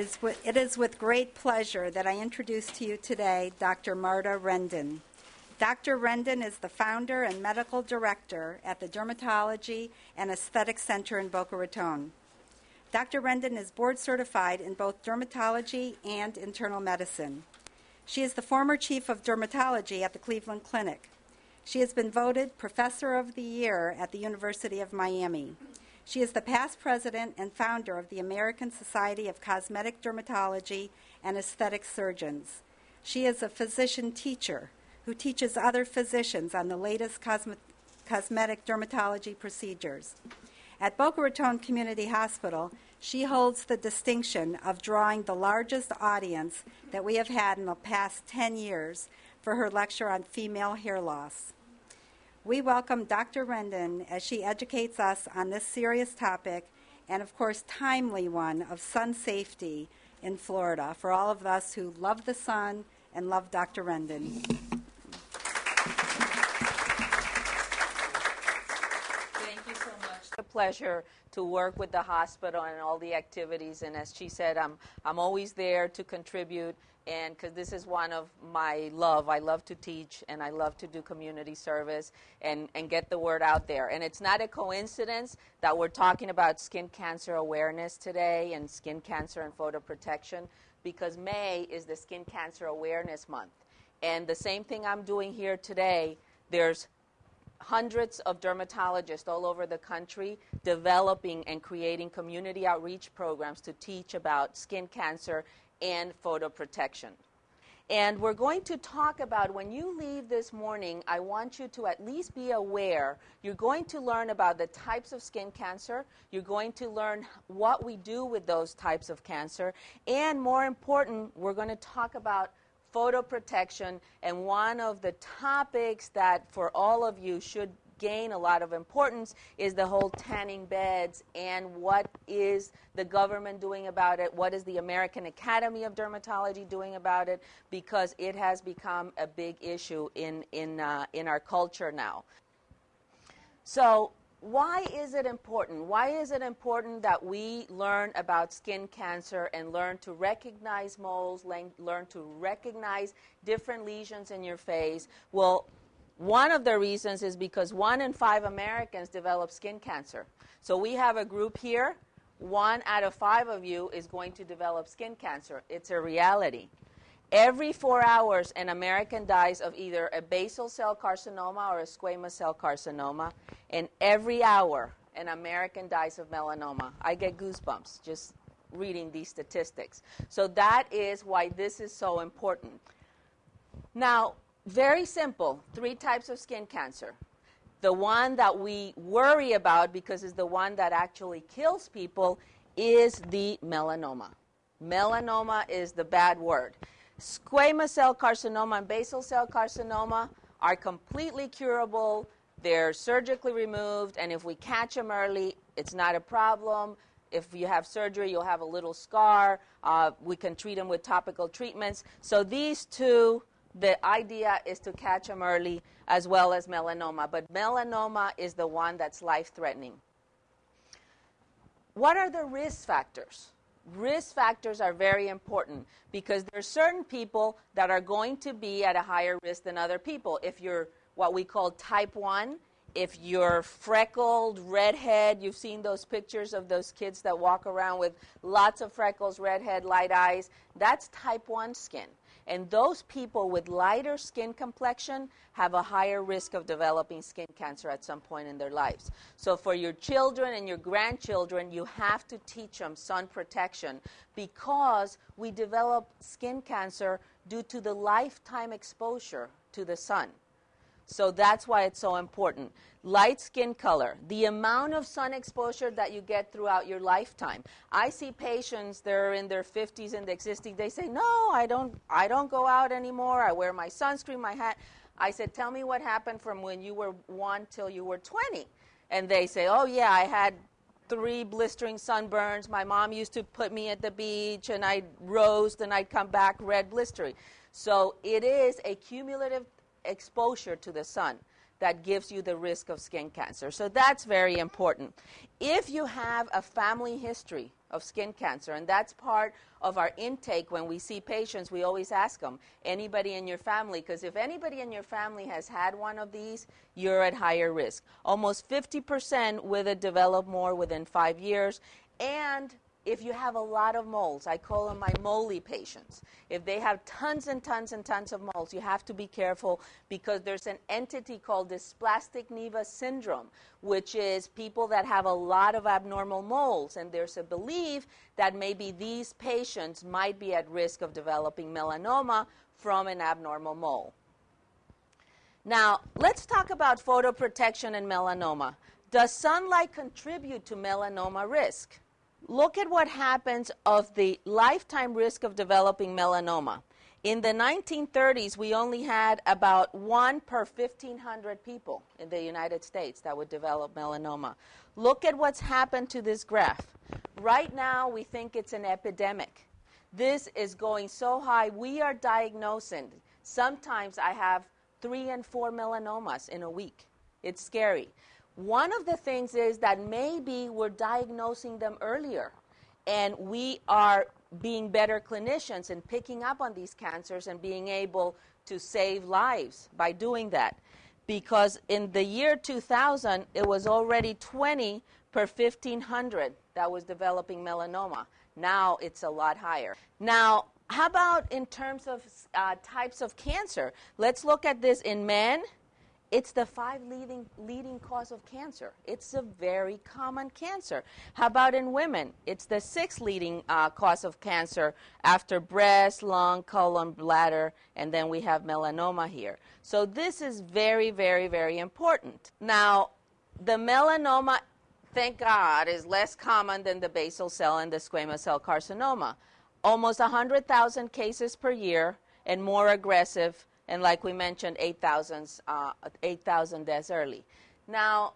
It is with great pleasure that I introduce to you today Dr. Marta Rendon. Dr. Rendon is the founder and medical director at the Dermatology and Aesthetic Center in Boca Raton. Dr. Rendon is board certified in both dermatology and internal medicine. She is the former chief of dermatology at the Cleveland Clinic. She has been voted Professor of the Year at the University of Miami. She is the past president and founder of the American Society of Cosmetic Dermatology and Aesthetic Surgeons. She is a physician teacher who teaches other physicians on the latest cosme- cosmetic dermatology procedures. At Boca Raton Community Hospital, she holds the distinction of drawing the largest audience that we have had in the past 10 years for her lecture on female hair loss. We welcome Dr. Rendon as she educates us on this serious topic and, of course, timely one of sun safety in Florida for all of us who love the sun and love Dr. Rendon. Pleasure to work with the hospital and all the activities. And as she said, I'm, I'm always there to contribute. And because this is one of my love, I love to teach and I love to do community service and, and get the word out there. And it's not a coincidence that we're talking about skin cancer awareness today and skin cancer and photo protection because May is the Skin Cancer Awareness Month. And the same thing I'm doing here today, there's hundreds of dermatologists all over the country developing and creating community outreach programs to teach about skin cancer and photo protection. And we're going to talk about when you leave this morning, I want you to at least be aware. You're going to learn about the types of skin cancer. You're going to learn what we do with those types of cancer. And more important, we're going to talk about photo protection, and one of the topics that for all of you should gain a lot of importance is the whole tanning beds and what is the government doing about it, what is the American Academy of Dermatology doing about it, because it has become a big issue in, in, uh, in our culture now. So why is it important? Why is it important that we learn about skin cancer and learn to recognize moles, learn to recognize different lesions in your face? Well, one of the reasons is because one in five Americans develop skin cancer. So we have a group here. One out of five of you is going to develop skin cancer. It's a reality. Every four hours, an American dies of either a basal cell carcinoma or a squamous cell carcinoma. And every hour, an American dies of melanoma. I get goosebumps just reading these statistics. So that is why this is so important. Now, very simple three types of skin cancer. The one that we worry about because it's the one that actually kills people is the melanoma. Melanoma is the bad word. Squamous cell carcinoma and basal cell carcinoma are completely curable. They're surgically removed, and if we catch them early, it's not a problem. If you have surgery, you'll have a little scar. Uh, we can treat them with topical treatments. So these two, the idea is to catch them early as well as melanoma. But melanoma is the one that's life threatening. What are the risk factors? Risk factors are very important because there are certain people that are going to be at a higher risk than other people. If you're what we call type 1, if you're freckled, redhead, you've seen those pictures of those kids that walk around with lots of freckles, redhead, light eyes, that's type 1 skin. And those people with lighter skin complexion have a higher risk of developing skin cancer at some point in their lives. So, for your children and your grandchildren, you have to teach them sun protection because we develop skin cancer due to the lifetime exposure to the sun. So that's why it's so important. Light skin color, the amount of sun exposure that you get throughout your lifetime. I see patients that are in their 50s and existing. They say, "No, I don't. I don't go out anymore. I wear my sunscreen, my hat." I said, "Tell me what happened from when you were one till you were 20." And they say, "Oh yeah, I had three blistering sunburns. My mom used to put me at the beach, and I'd roast, and I'd come back red blistering." So it is a cumulative exposure to the sun that gives you the risk of skin cancer. So that's very important. If you have a family history of skin cancer. And that's part of our intake when we see patients. We always ask them, anybody in your family? Because if anybody in your family has had one of these, you're at higher risk. Almost 50% with it develop more within five years. And if you have a lot of moles, I call them my moly patients. If they have tons and tons and tons of moles, you have to be careful because there's an entity called dysplastic nevus syndrome, which is people that have a lot of abnormal moles. And there's a belief that maybe these patients might be at risk of developing melanoma from an abnormal mole. Now, let's talk about photoprotection and melanoma. Does sunlight contribute to melanoma risk? Look at what happens of the lifetime risk of developing melanoma. In the 1930s, we only had about one per 1,500 people in the United States that would develop melanoma. Look at what's happened to this graph. Right now, we think it's an epidemic. This is going so high, we are diagnosing. Sometimes I have three and four melanomas in a week. It's scary. One of the things is that maybe we're diagnosing them earlier and we are being better clinicians and picking up on these cancers and being able to save lives by doing that. Because in the year 2000, it was already 20 per 1,500 that was developing melanoma. Now it's a lot higher. Now, how about in terms of uh, types of cancer? Let's look at this in men it's the five leading, leading cause of cancer. It's a very common cancer. How about in women? It's the sixth leading uh, cause of cancer after breast, lung, colon, bladder, and then we have melanoma here. So this is very, very, very important. Now, the melanoma, thank God, is less common than the basal cell and the squamous cell carcinoma. Almost 100,000 cases per year and more aggressive and like we mentioned, 8,000 uh, 8, deaths early. Now,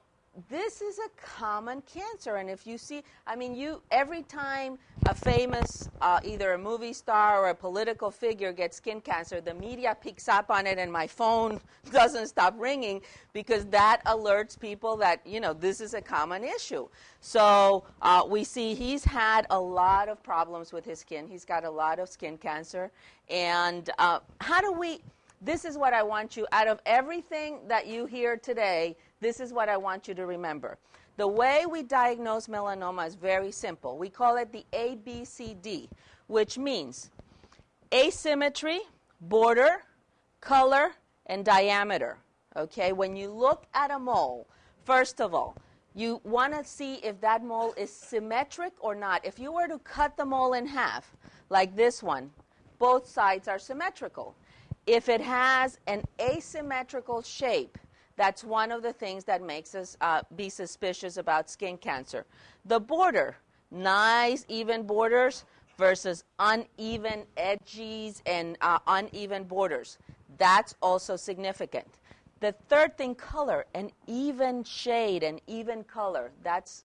this is a common cancer, and if you see, I mean, you every time a famous, uh, either a movie star or a political figure gets skin cancer, the media picks up on it, and my phone doesn't stop ringing because that alerts people that you know this is a common issue. So uh, we see he's had a lot of problems with his skin. He's got a lot of skin cancer, and uh, how do we? This is what I want you, out of everything that you hear today, this is what I want you to remember. The way we diagnose melanoma is very simple. We call it the ABCD, which means asymmetry, border, color, and diameter. Okay, when you look at a mole, first of all, you want to see if that mole is symmetric or not. If you were to cut the mole in half, like this one, both sides are symmetrical. If it has an asymmetrical shape, that's one of the things that makes us uh, be suspicious about skin cancer. The border, nice even borders versus uneven edges and uh, uneven borders. That's also significant. The third thing, color, an even shade, an even color. That's